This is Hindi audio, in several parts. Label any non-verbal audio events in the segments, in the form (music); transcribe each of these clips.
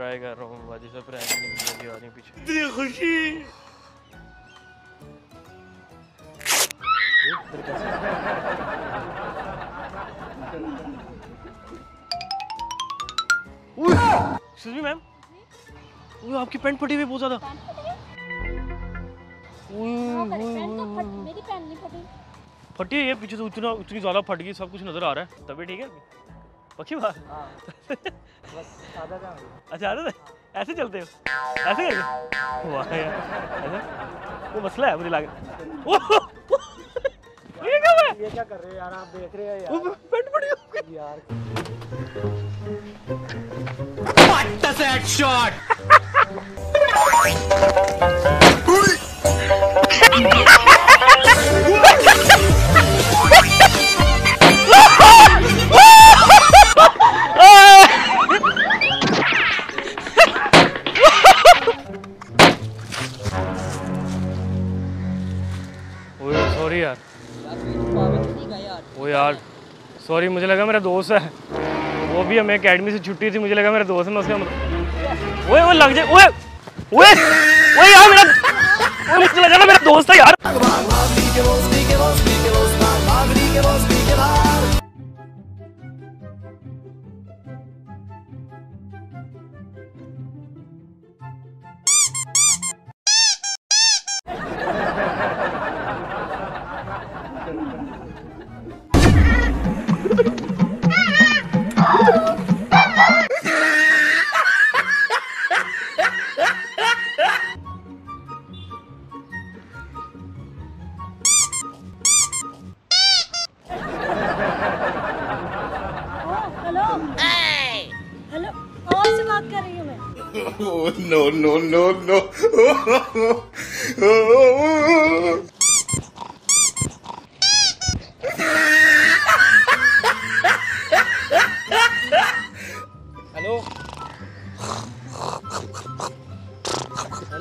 ट्राई कर रहा हूँ वाजी साहब प्रैंक नहीं मुझे आ रही पीछे। इतनी खुशी। एक्सक्यूज मी मैम वो आपकी पैंट फटी हुई बहुत ज़्यादा। मेरी पैन नहीं फटी। फटी है ये पीछे से उतना उतनी ज़्यादा फट गई सब कुछ नज़र आ रहा है। तभी ठीक है पक्की बात। अच्छा आदत है? ऐसे चलते हो? ऐसे करके? वाह यार। ऐसे? वो मसला है? मुझे लगा ओह! ये क्या हुआ? ये क्या कर रहे हो यार? आप देख रहे हो यार। पैंट हो यार। ओए (laughs) सॉरी यार। वो यार सॉरी मुझे लगा मेरा दोस्त है। वो भी हमें अकेडमी से छुट्टी थी, मुझे लगा मेरा दोस्त है, मैं उसका मतलब ओए लग जाए यार, मेरा हेलो हेलो और से बात कर रही हूँ मैं। Oh, (laughs) no, no, no, no. Hello.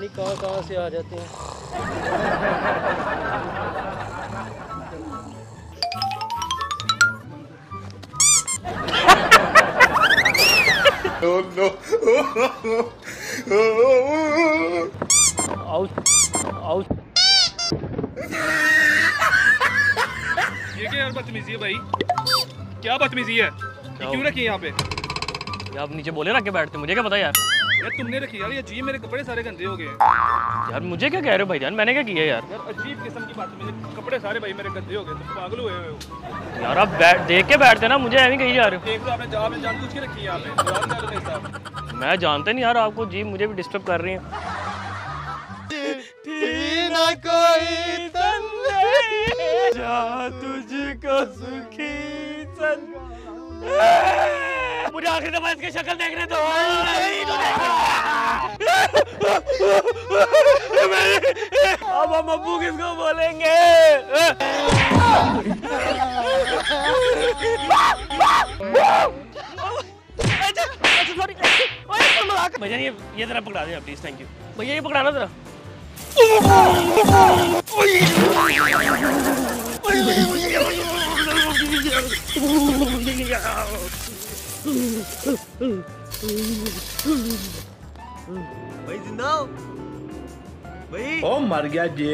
कहाँ कहाँ से आ जाते हैं? No, no. Out Out. ये क्या यार बदतमीजी है भाई क्या बदतमीजी है क्यों रखी है यहाँ पे आप नीचे बोले रख के बैठते मुझे क्या पता यार यार तुमने रखी यार ये अजीब मेरे कपड़े सारे गंदे हो गए। हैं यार मुझे क्या कह रहे हो भाईजान मैंने क्या किया यार? यार अजीब किस्म की बात मेरे कपड़े सारे भाई मेरे गंदे हो गए तुम पागल हुए हुए हो। यार आप बैठ देख के बैठते ना मुझे ऐਵੇਂ कही जा रहे हो। देख लो आपने जवाब में जान के रखी है भाई साहब मैं जानते नहीं यार आपको जी मुझे भी डिस्टर्ब कर रही हैं। तुझको सुखी मुझे आखिरी दफ़ा इसकी शक्ल देखने दो। अब हम अब्बू किसको बोलेंगे? भैया ये ये जरा पकड़ा दे प्लीज़ थैंक यू भैया ये पकड़ाना जरा। (laughs) भाई ज़िंदा भाई। ओ मर गया जी।